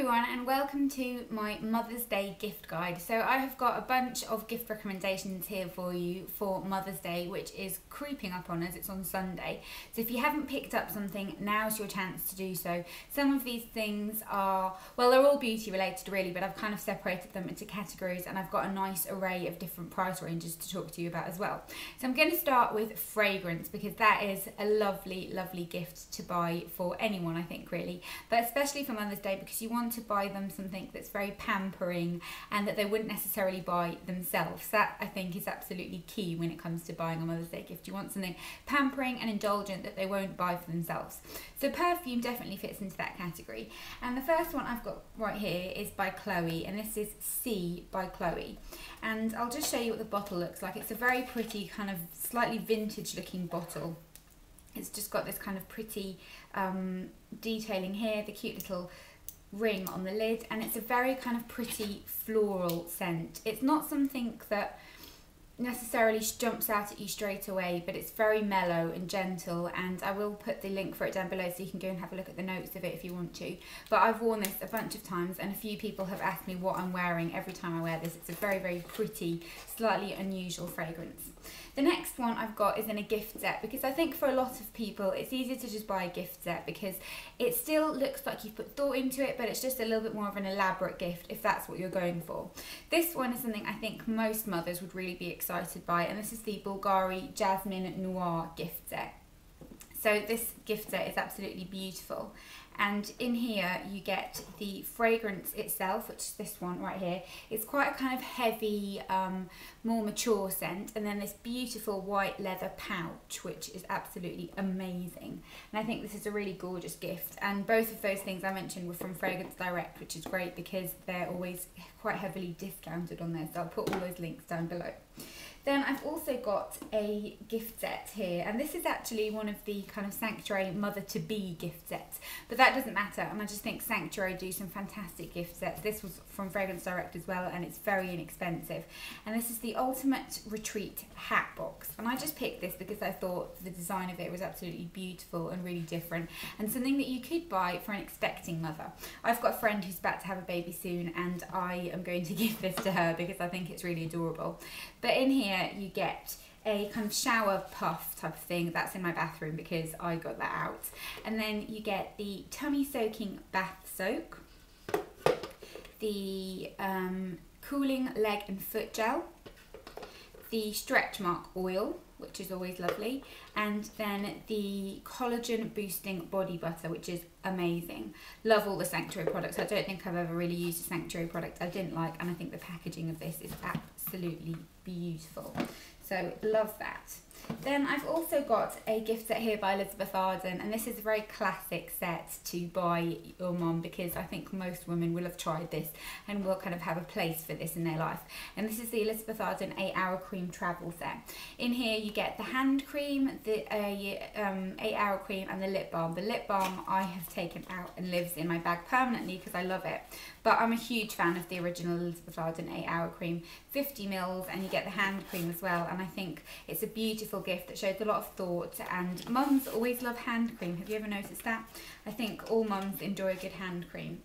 everyone and welcome to my Mother's Day gift guide. So I have got a bunch of gift recommendations here for you for Mother's Day which is creeping up on us, it's on Sunday. So if you haven't picked up something, now's your chance to do so. Some of these things are, well they're all beauty related really but I've kind of separated them into categories and I've got a nice array of different price ranges to talk to you about as well. So I'm going to start with fragrance because that is a lovely lovely gift to buy for anyone I think really but especially for Mother's Day because you want to buy them something that's very pampering and that they wouldn't necessarily buy themselves. That I think is absolutely key when it comes to buying a Mother's Day gift. You want something pampering and indulgent that they won't buy for themselves. So perfume definitely fits into that category. And the first one I've got right here is by Chloe and this is See by Chloe. And I'll just show you what the bottle looks like. It's a very pretty kind of slightly vintage looking bottle. It's just got this kind of pretty um, detailing here, the cute little ring on the lid and it's a very kind of pretty floral scent. It's not something that necessarily jumps out at you straight away but it's very mellow and gentle and I will put the link for it down below so you can go and have a look at the notes of it if you want to. But I've worn this a bunch of times and a few people have asked me what I'm wearing every time I wear this. It's a very very pretty slightly unusual fragrance. The next one I've got is in a gift set because I think for a lot of people it's easier to just buy a gift set because it still looks like you've put thought into it but it's just a little bit more of an elaborate gift if that's what you're going for. This one is something I think most mothers would really be excited by and this is the Bulgari Jasmine Noir gift set. So this gift set is absolutely beautiful and in here you get the fragrance itself which is this one right here. It's quite a kind of heavy um, more mature scent. And then this beautiful white leather pouch which is absolutely amazing. And I think this is a really gorgeous gift. And both of those things I mentioned were from Fragrance Direct which is great because they're always quite heavily discounted on there. So I'll put all those links down below. Then I've also got a gift set here, and this is actually one of the kind of Sanctuary mother-to-be gift sets, but that doesn't matter, and I just think Sanctuary do some fantastic gift sets. This was from Fragrance Direct as well, and it's very inexpensive. And this is the Ultimate Retreat Hat Box, and I just picked this because I thought the design of it was absolutely beautiful and really different, and something that you could buy for an expecting mother. I've got a friend who's about to have a baby soon, and I am going to give this to her because I think it's really adorable. But in here, here you get a kind of shower puff type of thing. That's in my bathroom because I got that out. And then you get the tummy soaking bath soak the um, cooling leg and foot gel the stretch mark oil which is always lovely and then the collagen boosting body butter which is amazing love all the sanctuary products i don't think i've ever really used a sanctuary product i didn't like and i think the packaging of this is absolutely beautiful. So love that. Then I've also got a gift set here by Elizabeth Arden and this is a very classic set to buy your mom because I think most women will have tried this and will kind of have a place for this in their life. And this is the Elizabeth Arden 8 hour cream travel set. In here you get the hand cream, the uh, um, 8 hour cream and the lip balm. The lip balm I have taken out and lives in my bag permanently because I love it. But I'm a huge fan of the original Elizabeth Arden 8 hour cream, 50 mils and you get the hand cream as well and I think it's a beautiful gift that shows a lot of thought and mums always love hand cream. Have you ever noticed that? I think all mums enjoy a good hand cream.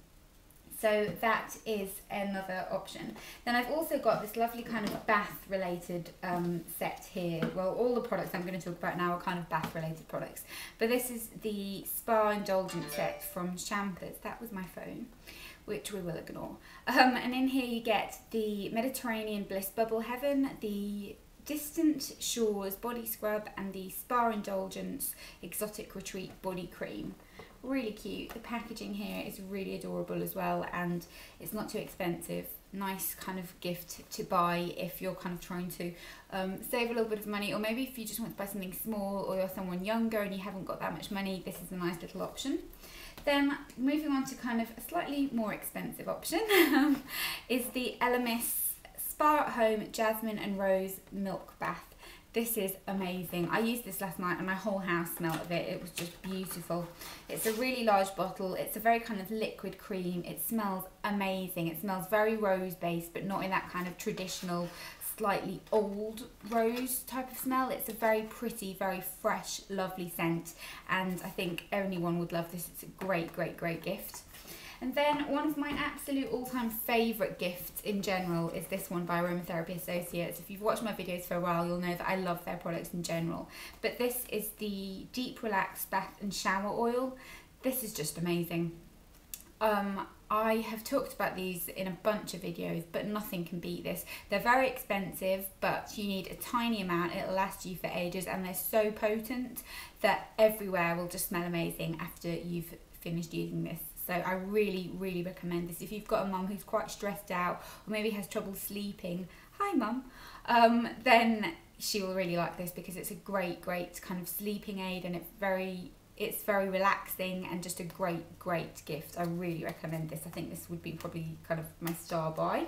So that is another option. Then I've also got this lovely kind of bath related um, set here. Well, all the products I'm going to talk about now are kind of bath related products. But this is the Spa Indulgent set from Champers. That was my phone which we will ignore. Um, and in here you get the Mediterranean Bliss Bubble Heaven, the Distant Shores Body Scrub and the Spa Indulgence Exotic Retreat Body Cream. Really cute. The packaging here is really adorable as well and it's not too expensive. Nice kind of gift to buy if you're kind of trying to um, save a little bit of money or maybe if you just want to buy something small or you're someone younger and you haven't got that much money, this is a nice little option. Then moving on to kind of a slightly more expensive option is the Elemis Spa at Home Jasmine and Rose Milk Bath. This is amazing. I used this last night and my whole house smelled of it. It was just beautiful. It's a really large bottle. It's a very kind of liquid cream. It smells amazing. It smells very rose based but not in that kind of traditional slightly old rose type of smell. It's a very pretty, very fresh, lovely scent and I think anyone would love this. It's a great, great, great gift. And then one of my absolute all-time favourite gifts in general is this one by Aromatherapy Associates. If you've watched my videos for a while, you'll know that I love their products in general. But this is the Deep Relax Bath and Shower Oil. This is just amazing. Um, I have talked about these in a bunch of videos, but nothing can beat this. They're very expensive, but you need a tiny amount. It'll last you for ages, and they're so potent that everywhere will just smell amazing after you've finished using this. So I really, really recommend this. If you've got a mum who's quite stressed out or maybe has trouble sleeping, hi mum, um, then she will really like this because it's a great, great kind of sleeping aid and it's very it's very relaxing and just a great, great gift. I really recommend this. I think this would be probably kind of my star buy.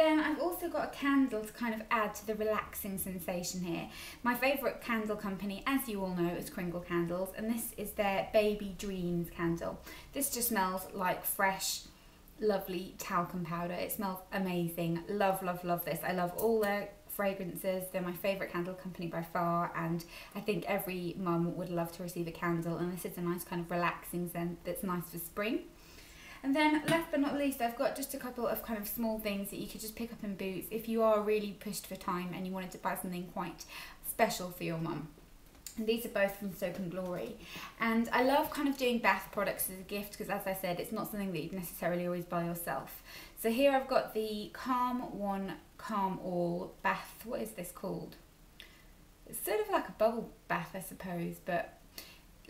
Then I've also got a candle to kind of add to the relaxing sensation here. My favourite candle company, as you all know, is Kringle Candles, and this is their Baby Dreams candle. This just smells like fresh, lovely talcum powder. It smells amazing. Love, love, love this. I love all their fragrances. They're my favourite candle company by far, and I think every mum would love to receive a candle. And this is a nice kind of relaxing scent that's nice for spring. And then last but not least, I've got just a couple of kind of small things that you could just pick up in Boots if you are really pushed for time and you wanted to buy something quite special for your mum. And these are both from Soap and Glory. And I love kind of doing bath products as a gift because as I said, it's not something that you'd necessarily always buy yourself. So here I've got the Calm One Calm All bath. What is this called? It's sort of like a bubble bath, I suppose, but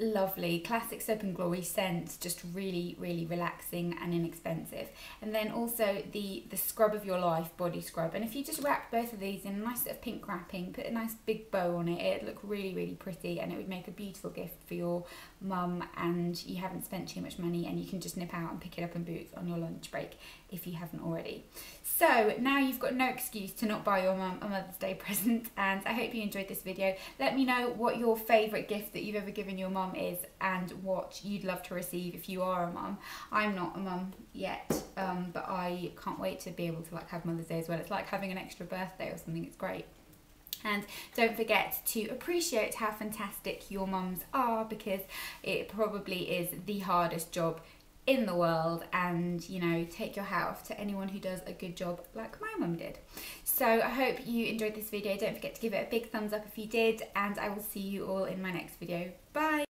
lovely classic soap and glory scent just really really relaxing and inexpensive. And then also the the scrub of your life body scrub. And if you just wrap both of these in a nice sort of pink wrapping put a nice big bow on it it'd look really really pretty and it would make a beautiful gift for your mum and you haven't spent too much money and you can just nip out and pick it up in boots on your lunch break if you haven't already so now you've got no excuse to not buy your mum a Mother's Day present and I hope you enjoyed this video let me know what your favourite gift that you've ever given your mum is and what you'd love to receive if you are a mum. I'm not a mum yet, um, but I can't wait to be able to like have Mother's Day as well. It's like having an extra birthday or something. It's great. And don't forget to appreciate how fantastic your mums are because it probably is the hardest job in the world and you know take your hat off to anyone who does a good job like my mum did. So i hope you enjoyed this video. Don't forget to give it a big thumbs up if you did and i will see you all in my next video. Bye